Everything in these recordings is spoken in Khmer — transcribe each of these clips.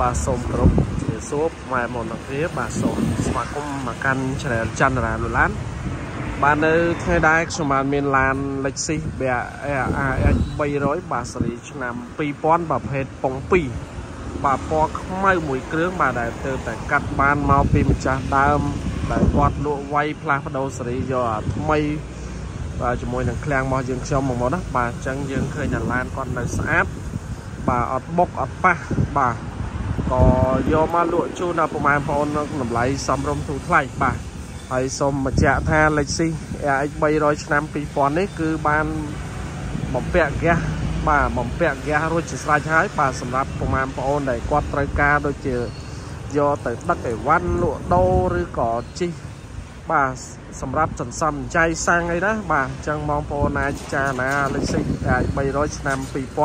បាទសូមគោរពជាសួរម៉ែមុនទាំងគ្នាបាទសូមស្វាគមន៍មកកាន់ Channel ចន្ទរាលូឡានបាទនៅថ្ងៃដែរខ្ញុំបានមានឡាន Lexus BRX 300បាទស៊េរីឆ្នាំ2000ប្រភេទប៉ុង2បាទពណ៌ខ្មៅមួយគ្រឿងបាទដែលទៅតែកាត់បានមកពីម្ចាស់ដើមដែលគាត់លក់វាយផ្លាស់ប្ដូរស៊េរីយកអាថ្មីបាទជាមួយនឹងឃ្លាំងរបស់យើងខ្ញុំមកមកណាបាទអញ្ចឹងយើងឃើញថាឡានគាត់នៅស្អាតបាទអត់បុកអត់ប៉ះបាទ ក៏យកមកលក់ជូនដល់ប្រមាណបងប្អូនតម្លៃសមរម្យទូថ្លៃបាទហើយសូមបញ្ជាក់ថា Lexus RX 300ឆ្នាំ2000នេះគឺបានបំពាក់ហ្គាសបាទបំពាក់ហ្គាសរួចជាស្រេចហើយបាទសម្រាប់ប្រមាណបងប្អូនដែលគាត់ត្រូវការដូចជាយកទៅដឹកអីវ៉ាន់លក់ដូរឬក៏ជិះបាទសម្រាប់សន្សំចៃសាំងអីណាបាទអញ្ចឹងបងប្អូនអាចចារណា Lexus RX 300ឆ្នាំ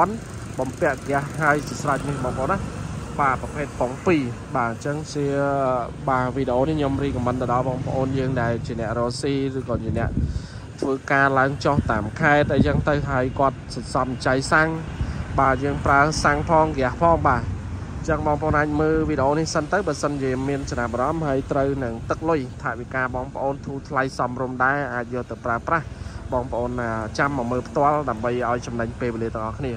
2000បំពាក់ហ្គាសហើយជាស្រេចនេះបងប្អូនណា បាទប្រភេទប៉ុង2បាទអញ្ចឹងជាបាទវីដេអូនេះខ្ញុំរីកមិនទៅដល់បងប្អូនយើងដែលជាអ្នករស់ស៊ីឬក៏ជាអ្នកធ្វើការឡើងចុះតាមខេត្តអីចឹងទៅហើយគាត់សន្សំចៃសាំងបាទយើងប្រើសាំងផងហ្គាសផងបាទអញ្ចឹងបងប្អូនអាចមើលវីដេអូនេះសិនទៅបើសិនជាមានចំណាប់អារម្មណ៍ហើយត្រូវនឹងទឹកលុយថាវិការបងប្អូនធូរថ្លៃសមរម្យដែរអាចយកទៅប្រើប្រាស់បងប្អូនចាំមកមើលផ្ទាល់ដើម្បីឲ្យចំណេញពេលវេលាទាំងអស់គ្នា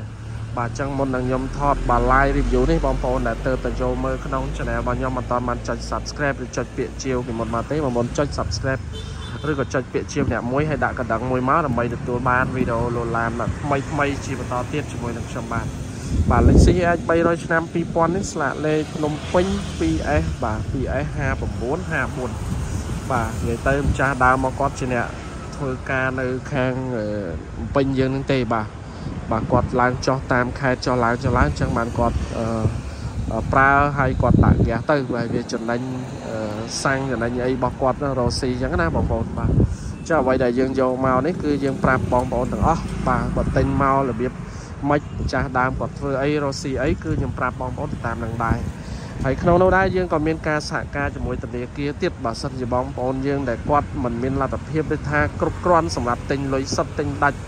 បាទអញ្ចឹងមុននឹងខ្ញុំថតបាទ live review នេះបងប្អូនដែលទើបតែចូលមើលក្នុង channel របស់ខ្ញុំមិនទាន់បានចុច subscribe ឬចុចពាក្យជាវពីមុនមកទេបងប្អូនចុច subscribe ឬក៏ចុចពាក្យជាវអ្នកមួយហើយដាក់កណ្ដឹងមួយមកដើម្បីទទួលបានវីដេអូលោឡានថ្មីថ្មីជាបន្តទៀតជាមួយនឹងខ្ញុំបាទបាទលេខ CH 300ឆ្នាំ2000នេះស្លាកលេខភ្នំពេញ 2S បាទ 2S 5954បាទនិយាយទៅម្ចាស់ដើមមកគាត់ជាអ្នកធ្វើការនៅខាងពេញយើងនឹងទេបាទ បាទគាត់ឡើងចុះតាមខេត្តចុះឡើងចុះឡើងអញ្ចឹងបានគាត់ប្រើហើយគាត់ដាក់ហ្គាសទៅបាទវាចំណេញសាំងចំណេញអីរបស់គាត់រស់ស៊ីអញ្ចឹងណាបងប្អូនបាទចាអ្វីដែលយើងយកមកនេះគឺយើងប្រាប់បងប្អូនទាំងអស់បាទបើទិញមករបៀបម៉េចម្ចាស់ដើមគាត់ធ្វើអីរស់ស៊ីអីគឺខ្ញុំប្រាប់បងប្អូនតាមនឹងដែរហើយក្នុងនោះដែរយើងក៏មានការសហការជាមួយធនាគារទៀតបើសិនជាបងប្អូនយើងដែលគាត់មិនមានលទ្ធភាពដូចថាគ្រប់គ្រាន់សម្រាប់ទិញលុយសុទ្ធទិញដាច់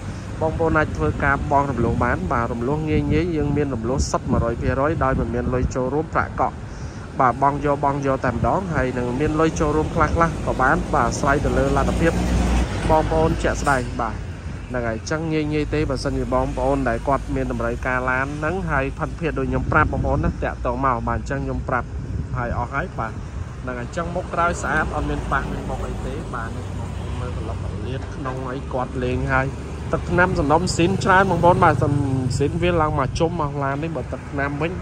បងប្អូនអាចធ្វើការបង់រំលោះបានបាទរំលោះងាយងាយយើងមានរំលោះសុទ្ធ100%ដោយមិនមានលុយចូលរួមប្រាក់កក់បាទបងយកបងយកតែម្ដងហើយនឹងមានលុយចូលរួមខ្លះខ្លះក៏បានបាទអាស្រ័យទៅលើលទ្ធភាពបងប្អូនជាក់ស្ដែងបាទហ្នឹងហើយអញ្ចឹងងាយងាយទេបើសិនជាបងប្អូនដែលគាត់មានតម្រូវការឡានហ្នឹងហើយផាត់ភាតដូចខ្ញុំប្រាប់បងប្អូនណាតាក់តងមកបាទអញ្ចឹងខ្ញុំប្រាប់ហើយអស់ហើយបាទហ្នឹងហើយអញ្ចឹងមុខក្រោយស្អាតអត់មានប៉ះមានមុខអីទេបាទនេះបងប្អូនមើលក្លឹបលៀតក្នុងអីគាត់លេងហើយ ទឹកថ្នាំសំណុំស៊ីនច្រើនបងប្អូនបាទសំស៊ីនវាឡើងមកជុំមកឡាននេះបើទឹកថ្នាំវិញ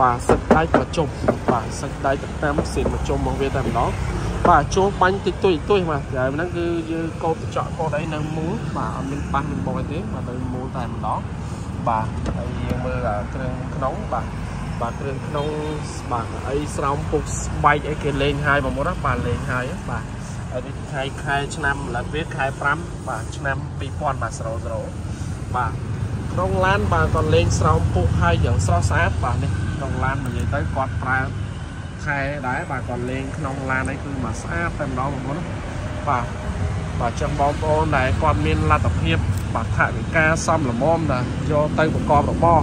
បាទសឹកដៃមកជុំបាទសឹកដៃទឹកថ្នាំស៊ីនមកជុំមកវាតែម្ដងបាទជួបាញ់តិចតួចទុយបាទតែហ្នឹងគឺយើងកោតកញ្ចក់កោតអីនៅមូលបាទអត់មានប៉ះមានបងអីទេបាទនៅមូលតែម្ដងបាទហើយយើងមើលគ្រឿងក្នុងបាទបាទគ្រឿងក្នុងបាទអីស្រោមពុកស្បែកអីគេលេងហើយបងប្អូនណាបាទលេងហើយបាទហើយ នេះខែខែឆ្នាំឡើងវាខែ5បាទឆ្នាំ2000បាទ00បាទក្នុងឡានបាទគាត់លេងស្រោមពុះហើយយ៉ាងស្រស់ស្អាតបាទនេះក្នុងឡាននិយាយទៅគាត់ប្រើខែដែរបាទគាត់លេងក្នុងឡាននេះគឺមកស្អាតតែម្ដងបងប្អូនបាទបាទចឹងបងប្អូនដែលគាត់មានលទ្ធភាពបាទថវិកាសំលមមដែរយកទៅប្រកបរបរ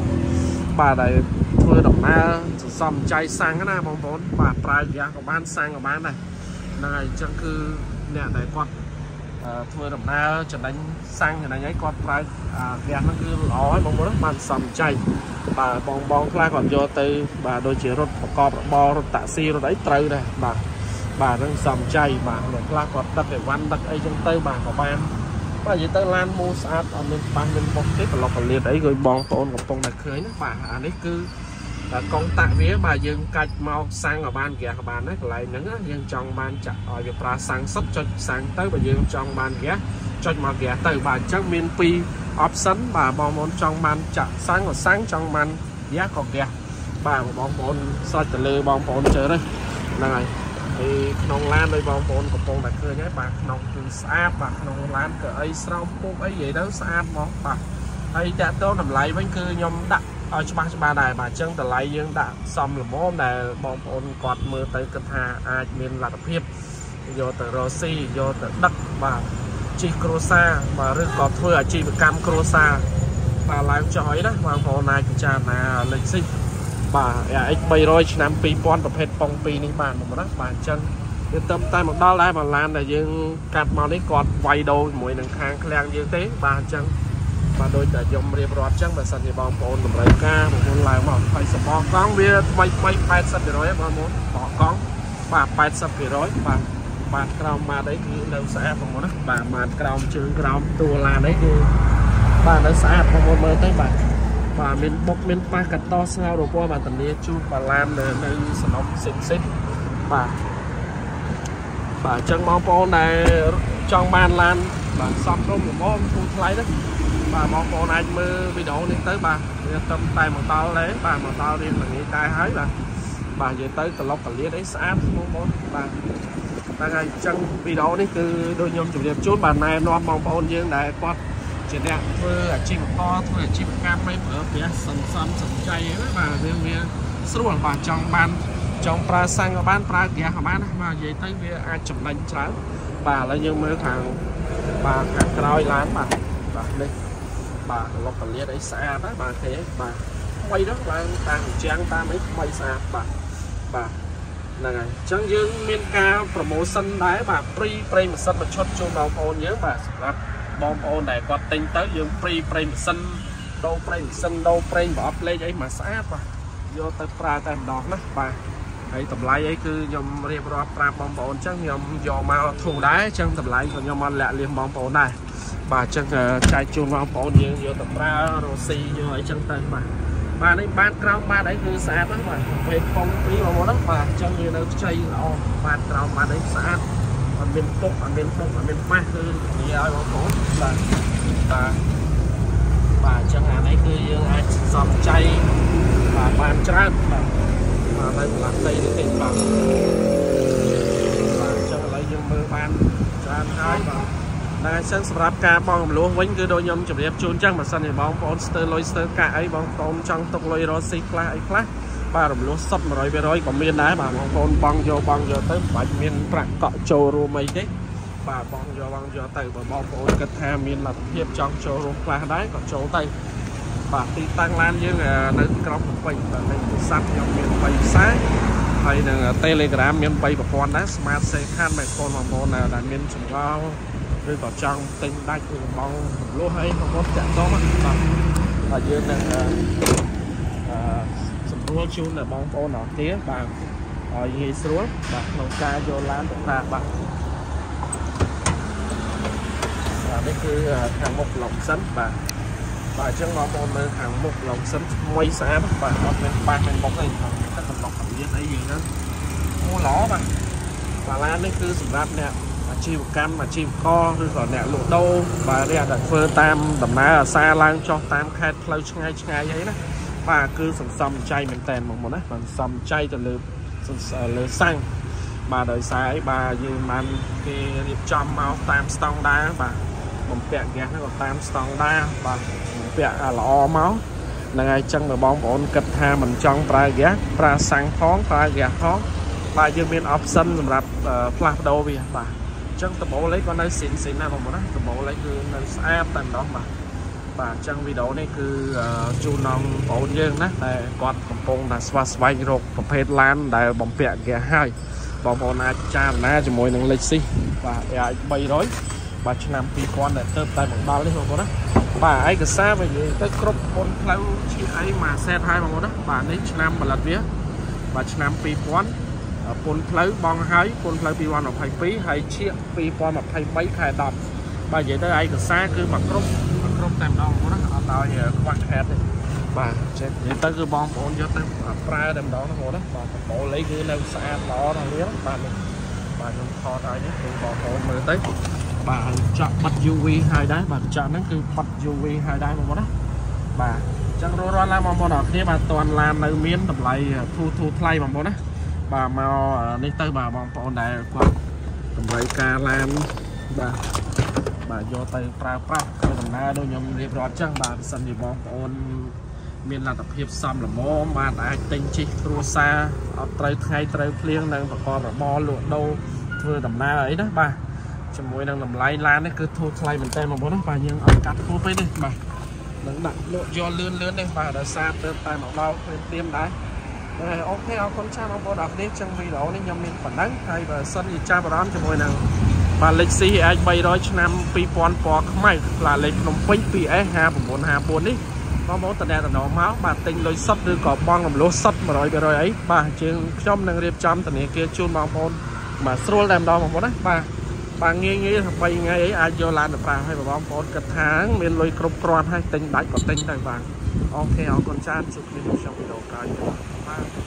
បាទដែលធ្វើដំណើរសន្សំចៃសាំងណាបងប្អូនបាទប្រើយ៉ាងក៏បានសាំងក៏បានដែរ ហ្នឹងហើយអញ្ចឹងគឺអ្នកដែលគាត់ធ្វើដំណើរចំណេញសាំងចំណេញអីគាត់ប្រើផ្ទះហ្នឹងគឺល្អហើយបងប្អូនបានសំចៃបាទបងបងខ្លះគាត់យកទៅ បាទដូចជារថប្រកបរបររថតាក់ស៊ីរថអីត្រូវដែរបាទបាទហ្នឹងសំចៃបាទអ្នកខ្លះគាត់ដឹកអីវ៉ាន់ដឹកអីចឹងទៅបាទក៏បានបាទនិយាយទៅឡានមូស្អាតអត់មានប៉ះមានបុកទេប្រឡប់ប្រលៀតអីគឺបងប្អូនកំពុងតែឃើញណាបាទអានេះគឺ កងតាក់វាបាទយើងកាច់មកសាំងឲ្យបានហ្គាសក៏បានដែរកន្លែងហ្នឹងយើងចង់បានចាក់ឲ្យវាប្រើសាំងសុតចុចសាំងទៅបើយើងចង់បានហ្គាសចុចមកហ្គាសទៅបាទអញ្ចឹងមាន2 option បាទបងប្អូនចង់បានចាក់សាំងក៏សាំងចង់បានហ្គាសក៏ហ្គាសបាទបងប្អូនស្រេចទៅលើបងប្អូនជើហ្នឹងហើយហើយក្នុងឡានដោយបងប្អូនកំពុងតែឃើញហើយបាទក្នុងគឺស្អាតបាទក្នុងឡានក៏អីស្រោមពុកអីនិយាយទៅស្អាតហ្មងបាទហើយតាក់ទងតម្លៃវិញគឺខ្ញុំដាក់ ឲ្យច្បាស់ច្បាស់ដែរបាទអញ្ចឹងតម្លៃយើងដាក់សមល្មមដែលបងប្អូនគាត់មើលទៅគិតថាអាចមានលទ្ធភាពយកទៅរកស៊ីយកទៅដឹកបាទជិះគ្រួសារបាទឬក៏ធ្វើអាជីវកម្មគ្រួសារបាទឡើងចុះអីណាបងប្អូនអាចពិចារណាលេខស៊ីបាទ AX 300ឆ្នាំ2000ប្រភេទប៉ុង2នេះបាទមកណាបាទអញ្ចឹងវាទៅតែមកដល់ដែរបន្លានដែលយើងកាត់មកនេះគាត់វាយដូរជាមួយនឹងខាងឃ្លាំងយើងទេបាទអញ្ចឹង បាទដូចតែខ្ញុំរៀបរាប់អញ្ចឹងបើសិនជាបងប្អូនតម្រូវការបងប្អូនឡើងមក20សបកកង់វាថ្មីថ្មី80%បងប្អូនបកកង់បាទ80%បាទបាទក្រោមម៉ាតអីគឺនៅស្អាតបងប្អូនណាបាទម៉ាតក្រោមជើងក្រោមតួឡានអីគឺបាទនៅស្អាតបងប្អូនមើលទៅបាទបាទមានបុកមានប៉ះកតស្ងោរពណ៌បាទធានាជួបបាឡាននៅនៅសំណុំផ្សេងផ្សេងបាទបាទអញ្ចឹងបងប្អូនដែលចង់បានឡានបាទសំរុំល្មមធូរថ្លៃណា បាទបងប្អូនអាចមើលវីដេអូនេះទៅបាទវាត្រឹមតែមកដល់ទេបាទមកដល់រៀងល្ងាចតែហើយបាទបាទនិយាយទៅត្រឡប់កលៀតអីស្អាតបងប្អូនបាទតែហើយអញ្ចឹងវីដេអូនេះគឺដូចខ្ញុំជម្រាបជូនបាទណែនាំបងប្អូនយើងដែលគាត់ជាអ្នកធ្វើអាជីវករធ្វើអាជីវកម្មមិនប្រើប្រាស់សន្សំសំចៃអីបាទវាវាស្រួលបាទចង់បានចង់ប្រើសាំងក៏បានប្រើហ្គាសក៏បានណាបាទនិយាយទៅវាអាចចំណេញច្រើនបាទឥឡូវយើងមើលខាងបាទខាងក្រោយឡានបាទបាទនេះ បាទលុបកលៀតអីស្អាតណាបាទទេបាទថ្មី đó ឡើងតាមជាងតាមអីថ្មីស្អាតបាទបាទហ្នឹងហើយអញ្ចឹងយើងមានការ promotion ដែរបាទព្រីប្រេងម៉ាស៊ីនមួយឈុតជូនបងប្អូនយើងបាទសម្រាប់បងប្អូនដែលគាត់ទិញទៅយើងព្រីប្រេងម៉ាស៊ីនដូរប្រេងម៉ាស៊ីនដូរប្រេងប្រអប់លេខអីមកស្អាតបាទយកទៅប្រើតែម្ដងណាបាទហើយតម្លៃអីគឺខ្ញុំរៀបរាប់ប្រាប់បងប្អូនអញ្ចឹងខ្ញុំយកមកធូរដែរអញ្ចឹងតម្លៃក៏ខ្ញុំមកលាក់លៀមបងប្អូនដែរ បាទអញ្ចឹងចែកជូនបងប្អូនយើងយកទៅប្រើរ៉ូស៊ីយកអីចឹងទៅបាទបាទនេះបាតក្រោមបាតអីគឺស្អាតណាស់បាទពេលប៉ុងពីបងប្អូនណាបាទអញ្ចឹងវានៅខ្ចីល្អបាតក្រោមបាតអីស្អាតអត់មានពុកអត់មានពុកអត់មានម៉ាស់គឺនិយាយឲ្យបងប្អូនបាទបាទបាទអញ្ចឹងអានេះគឺយើងអាចសំចៃបាទបានច្រើនបាទបាទនៅផ្លាស់ដីនេះទេបាទបាទអញ្ចឹងឥឡូវយើងមើលបានច្រើនហើយបាទ តែអញ្ចឹងសម្រាប់ការបងរំលោះវិញគឺដូចខ្ញុំជម្រាបជូនអញ្ចឹងបើសិនជាបងប្អូនស្ទើរលុយស្ទើរកាក់អីបងប្អូនចង់ទុកលុយរកស៊ីខ្លះអីខ្លះបាទរំលោះសុទ្ធ100%ក៏មានដែរបាទបងប្អូនបងយកបងយកទៅមិនបាច់មានប្រាក់កក់ចូលរួមអីទេបាទបងយកបងយកទៅបើបងប្អូនគិតថាមានលទ្ធភាពចង់ចូលរួមខ្លះដែរក៏ចូលទៅបាទទីតាំងឡានយើងនៅក្រុងភ្នំពេញបាទលេខទូរស័ព្ទខ្ញុំមាន3ភាសាហើយនឹង Telegram មាន3ប្រព័ន្ធដែរ Smart SIM card បងប្អូនបងប្អូនដែលមានចម្ងល់ ឬក៏ចង់ទិញដាច់ឬបងរំលោះអីបងប្អូនចាក់តមកបាទហើយយើងនឹងអឺសម្រួលជូនដល់បងប្អូនអរគ្នាបាទឲ្យងាយស្រួលបាទក្នុងការយកឡានទៅប្រើបាទបាទនេះគឺខាងមុខឡុកសិនបាទបាទអញ្ចឹងបងប្អូនមើលខាងមុខឡុកសិនថ្មីស្អាតបាទអត់មានបាសមានមុខទេទឹកកំឡុកកម្រិតអីយើងហ្នឹងអូល្អបាទបាទឡាននេះគឺសម្រាប់អ្នក អាជីវកម្មអាជីវករឬក៏អ្នកលក់ដូរបាទអ្នកដែលធ្វើតាមដំណើរអាសាឡើងចុះតាមខេត្តផ្លូវឆ្ងាយឆ្ងាយអីណាបាទគឺសន្សំចៃមែនតើមកមកណាបាទសន្សំចៃទៅលើលើសាំងបាទដោយសារអីបាទយើងបានគេរៀបចំមកតាមស្តង់ដារបាទបំពាក់ហ្គាសហ្នឹងក៏តាមស្តង់ដារបាទបំពាក់ល្អមកហ្នឹងហើយចឹងបើបងប្អូនគិតថាមិនចង់ប្រើហ្គាសប្រើសាំងផងប្រើហ្គាសផងបាទយើងមាន option សម្រាប់ផ្លាស់ប្ដូរវាបាទ ចឹងដបូលអីក៏នៅស៊ីនស៊ីនណាបងប្អូនណាដបូលអីគឺនៅស្អាតតែម្ដងបាទបាទអញ្ចឹងវីដេអូនេះគឺជូនដល់បងប្អូនយើងណាដែលគាត់កំពុងតែស្វាស្វែងរកប្រភេទឡានដែលបំពាក់ហ្គាសហើយបងប្អូនអាចចារណាជាមួយនឹងលេខស៊ីបាទ AI 300បាទឆ្នាំ2000ដែលទៅតែមកដល់នេះបងប្អូនណាបាទឯកសារវិញទៅគ្រប់ពុនផ្លូវឈីអីមួយសេតហើយបងប្អូនណាបាទនេះឆ្នាំផលិតវាបាទឆ្នាំ2000 ពុនផ្លូវបងហើយពុនផ្លូវ2022ហើយឈៀក2023ខែ10បាទនិយាយទៅឯកសារគឺមកគ្រប់មកគ្រប់តែម្ដងណាអត់ឲ្យខ្វះខាតទេបាទចេះនិយាយទៅគឺបងប្អូនយកទៅប្រើតែម្ដងណាបងណាបាទបបោលអីគឺនៅស្អាតល្អណាស់នេះបាទនេះបាទខ្ញុំថតឲ្យនេះគឺបងប្អូនមើលទៅបាទចាក់បិទ UV ហើយដែរបាទចាក់ហ្នឹងគឺបិទ UV ហើយដែរបងប្អូនណាបាទអញ្ចឹងរស់រាល់ឡើងបងប្អូនអរគ្នាបាទតន់ឡាននៅមានតម្លៃធូរធូរថ្លៃបងប្អូនណា បាទមកនេះទៅបាទបងប្អូនដែលគាត់តម្រូវការឡានបាទបាទយកទៅប្រើប្រាស់ធ្វើដំណើរដូចខ្ញុំរៀបរាប់ចឹងបាទបើសិនជាបងប្អូនមានលទ្ធភាពសមល្មមបាទអាចទិញជិះគ្រួសារអត់ត្រូវថ្ងៃត្រូវភ្លៀងនិងប្រកបរបរលក់ដូរធ្វើដំណើរអីណាបាទជាមួយនឹងតម្លៃឡាននេះគឺធូរថ្លៃមែនតើបងប្អូនណាបាទយើងអត់កាត់ធូរពេកទេបាទនឹងដាក់លក់យកលឿនលឿនទេបាទដោយសារទៅតែមកដល់ព្រៀមព្រៀ មដែរអូខេអរគុណច្រើនបងប្អូនអរគ្នាចឹងវីដេអូនេះខ្ញុំមានប៉ុណ្ណឹងហើយបើសិនជាចាប់អារម្មណ៍ជាមួយនឹងបាទលេខ CH 300ឆ្នាំ2000ពណ៌ខ្មៅផ្លាលេខភ្នំពេញ 2S 5954នេះបងប្អូនតអ្នកតំណមកបាទទិញលុយសុទ្ធឬក៏បង់រំលោះសុទ្ធ100%អីបាទជាងខ្ញុំនឹងរៀបចំធនាគារជូនបងប្អូនបាទស្រួលតែម្ដងបងប្អូនណាបាទបាទងាយងាយ3ថ្ងៃអីអាចយកឡានទៅប្រើឲ្យបងប្អូនគិតថាមានលុយគ្រប់គ្រាន់ហើយទិញដាច់ក៏ទិញទៅបាទអូខេអរគុណច្រើនជួបគ្នានៅក្នុងវីដេអូក្រោយបា ទ